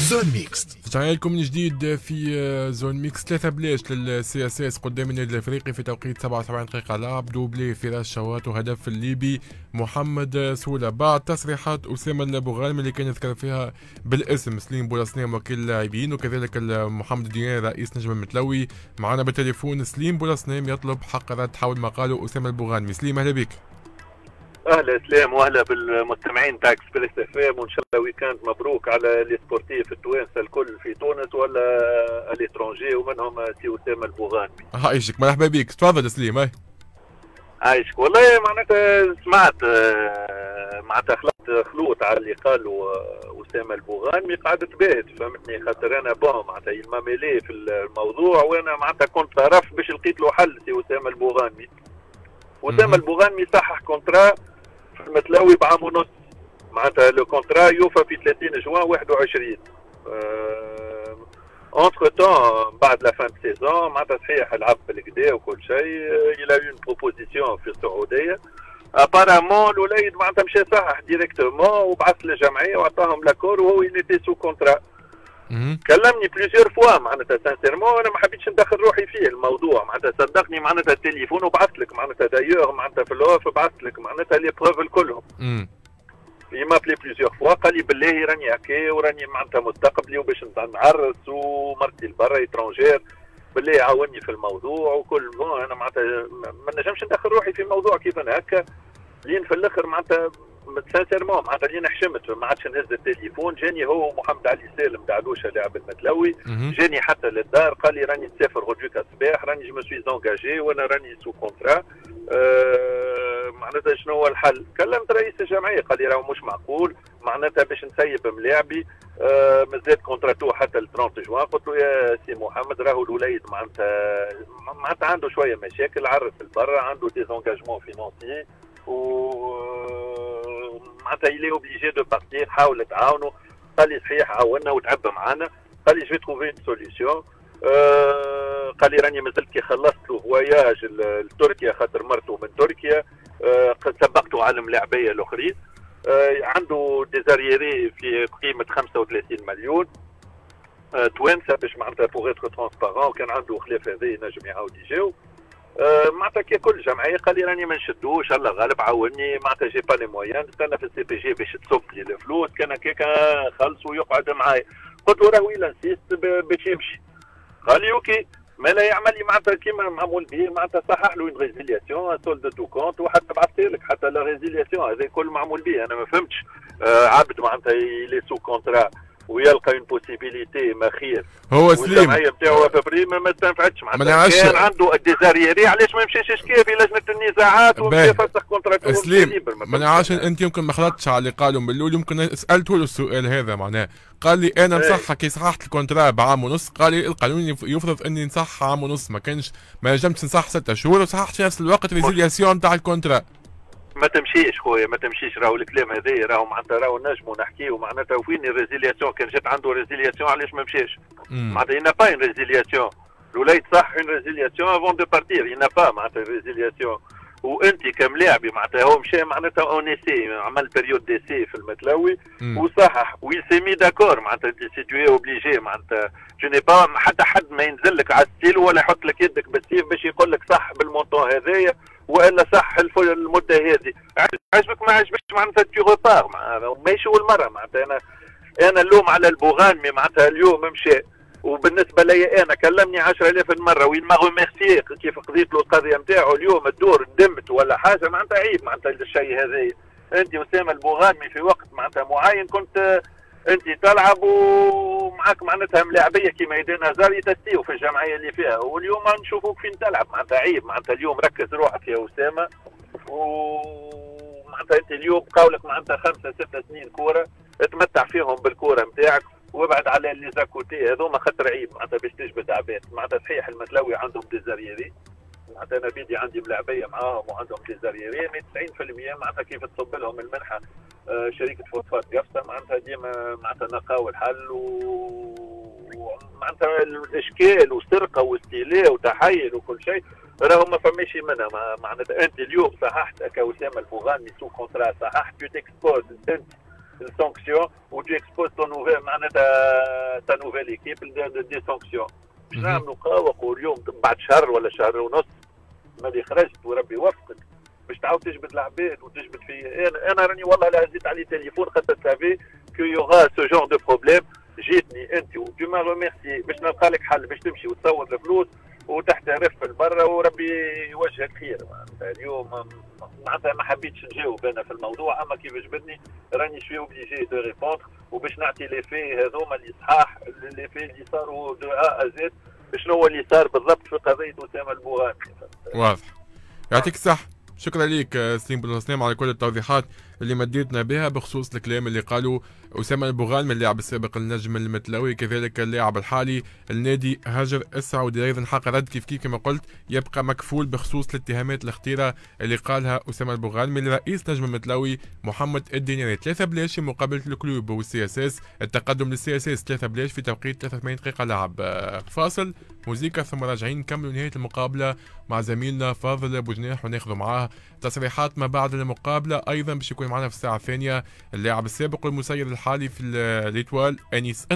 Zone Mixte رجعنا لكم من جديد في آه، Zone Mixte ثلاثة بلاش لل CSS قدام النادي الأفريقي في توقيت 77 دقيقة. لعب doublé فراس شوات وهدف الليبي محمد سولة بعد تصريحات أسامة البوغانمي اللي كان يذكر فيها بالاسم سليم بولصنام وكيل اللاعبين وكذلك محمد ديان رئيس نجم المتلوي. معنا بالتليفون سليم بولصنام يطلب حق رد حول ما قاله أسامة البوغانمي سليم أهلا بك أهلا سلام واهلا بالمستمعين تاع Express FM وإن شاء الله week-end مبروك على les sportifs التوانسة الكل في تونس ولا à l'étranger ومنهم سي أسامة البوغانمي. عايشك. مرحبا بك. تفضل سليم هاي عايشك. والله معناتها سمعت آه، معناتها خلطت خلوط على اللي قالوا أسامة البوغانمي قاعد تباهت فهمتني؟ خاطر أنا bon معناتها il m'a mêlé في الموضوع وأنا معناتها كنت طرف باش لقيت له حل سي أسامة البوغانمي أسامة البوغانمي صحح contrat المتلاوي بعام ونص معناتها le contrat يوفى في 30 جوان 21 entre temps بعد la fin saison معناتها صحيح لعب بالكدا وكل شيء. il a une proposition في السعودية. apparemment الوليد معناتها مشى صحح directement وبعث للجمعية وعطاهم l'accord وهو il était sous contrat كلمني plusieurs fois معناتها sincèrement أنا ما حبيتش ندخل روحي فيه الموضوع. معناتها صدقني معناتها التليفون وبعث لك. معناتها دايوغ معناتها في ال off بعث لك. معناتها les preuves الكلهم il m'a appelé plusieurs fois قال لي بالله راني هكا وراني معناتها مستقبلي وباش نعرس ومرتي لبرا étranger بالله عاوني في الموضوع وكل أنا معناتها ما نجمش ندخل روحي في موضوع كيف أنا هكا. لين في الآخر معناتها sincèrement معناتها لين حشمت ما عادش نهز التليفون. جاني هو ومحمد علي سالم دعلوشه لاعب المتلوي جاني حتى للدار قال لي راني نسافر غدوك الصباح راني je suis engagé وأنا راني sous contrat أه معناتها شنو هو الحل؟ كلمت رئيس الجمعية قال لي راهو مش معقول. معناتها باش نسيب ملاعبي. أه مازال contrat و حتى ل 30 جوان قلت له يا سي محمد راهو الوليد معناتها معناتها عنده شوية مشاكل عرف البرا عنده des engagements financiers و معناتها il est obligé de partir حاول تعاونوا قال لي صحيح عاونا وتعب معانا قال لي j'ai trouvé une solution قال لي راني مازلت كي خلصت له voyage لتركيا خاطر مرته من تركيا. أه سبقته على الملاعبيه الأخرين. أه عنده des arriérés في قيمة 35 مليون. أه توانسة باش معناتها pour être transparent كان عنده خلاف هذا ينجم يعاود يجاوب. معناتها كي كل جمعية قال لي راني ما نشدوش الله غالب عاوني معناتها j'ai pas les moyens نستنى في ال CPG باش تصب لي الفلوس كان هكاك خلص ويقعد معايا. قلت له راهو إلا نسيت باش يمشي. قال لي OK ما لا يعمل لي معناتها كيما معمول به معناتها صحح له une résiliation solde tout compte وحتى بعثت لك حتى la résiliation هذا كل معمول به أنا ما فهمتش. آه عبد معناتها il est sous contrat ويلقى une possibilité ما خير. هو سليم. والجمعيه نتاعو après ما استنفعتش معناتها. كان عنده ال des arriérés علاش ما مشاش يشكي في لجنة النزاعات ومشى فسخ contrat و سليم. ما نعرفش أنت يمكن ما خلطتش على اللي قالوا من الأول. يمكن سألته له السؤال هذا معناه. قال لي أنا نصحها كي صححت ال contrat بعام ونص. قال لي القانون يفرض إني نصح عام ونص. ما كانش ما نجمتش نصح ستة شهور وصححت في نفس الوقت résiliation تاع ال contrat. ما تمشيش خويا ما تمشيش. راهو الكلام هذا راهو معناتها راهو نجموا نحكيو. معناتها وين ال résiliation؟ كان جات عنده résiliation علاش ما مشاش؟ معناتها il n'y a pas une résiliation الولاية صح une résiliation avant de partir il n'y a pas معناتها résiliation وانت كملاعب معناتها هو مشى معناتها un essai عمل période d'essai في المتلوي. وصحح وي سي مي داكور معناتها سي تو اوبليجي معناتها. ني با حتى حد ما ينزل لك على الستيل ولا يحط لك يدك بالسيف باش يقول لك صح بالمونطون هذايا وإلا صح المدة هذه. عجبك ما عجبكش معناتها تي روبار ماشي اول مره معناتها أنا أنا اللوم على البوغانمي معناتها اليوم مشى. وبالنسبة لي أنا كلمني 10000 مرة وين ما ميرسي كيف قضيت له القضية نتاعو اليوم الدور ندمت ولا حاجة معناتها عيب معناتها الشيء هذا. أنت اسامه البوغانمي في وقت معناتها معين كنت أنت تلعب ومعك معناتها ملاعبية كيما يدين هزار يتستيو في الجمعية اللي فيها. واليوم نشوفوك فين تلعب معناتها عيب معناتها اليوم ركز روحك يا اسامه ومعناتها أنت اليوم قولك معناتها خمسة ستة سنين كورة تمتع فيهم بالكورة نتاعك وابعد على les à-côtés هذوما خاطر عيب. معناتها باش تجبد عباد معناتها صحيح المتلوي عندهم des arriérés معناتها أنا بيدي عندي ملاعبيه معاهم وعندهم des arriérés 90% معناتها كيف تصب لهم المنحة. آه شركه فوسفات قفصه معناتها ديما معناتها نلقاو الحل و معناتها الإشكال وسرقه واستيلاء وتحيل وكل شيء. راهو ما فماش منها. معناتها أنت اليوم صححت كأسامة البوغانمي sous contrat صححت tu t'exposes أنت aux sanctions و ta nouvelle معناتها ta nouvelle équipe des sanctions باش نعملوا قهوه اليوم بعد شهر ولا شهر ونص مالي خرجت وربي يوفقك باش تعاود تجبد العباد وتجبد في أنا أنا راني والله لا هزيت عليه تليفون خاطر je savais qu'il y aura ce genre de problèmes جيتني انت و tu m'as remercié باش نلقى لك حل باش تمشي وتصور الفلوس وتحترف في البرة وربي يوجهك خير اليوم معناتها ما حبيتش نجاوب أنا في الموضوع أما كيف جبدني راني je suis obligé de répondre وباش نعطي les faits هذوما اللي صحاح les faits اللي صاروا de A à Z شنو اللي صار بالضبط في قضية أسامة البوغانمي واضح. يعطيك الصحة. شكرا لك سليم بن على كل التوضيحات. اللي مديتنا بها بخصوص الكلام اللي قالوا أسامة البوغانمي اللاعب السابق النجم المتلوي كذلك اللاعب الحالي النادي هاجر السعودي أيضا حق رد كيف كيف كما قلت يبقى مكفول بخصوص الاتهامات الخطيرة اللي قالها أسامة البوغانمي رئيس نجم المتلوي محمد الديناري ثلاثة بلاش مقابلة ال Club و ال CSS التقدم لل CSS ثلاثة بلاش في توقيت 83 دقيقة. لعب فاصل. موزيكا ثم راجعين نكملوا نهاية المقابلة مع زميلنا فاضل أبو جناح وناخذ معاه تصريحات ما بعد المقابلة. أيضا باش يكون معنا في الساعة الثانية اللاعب السابق والمسير الحالي في ال Étoile أنيس.